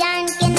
Duncan.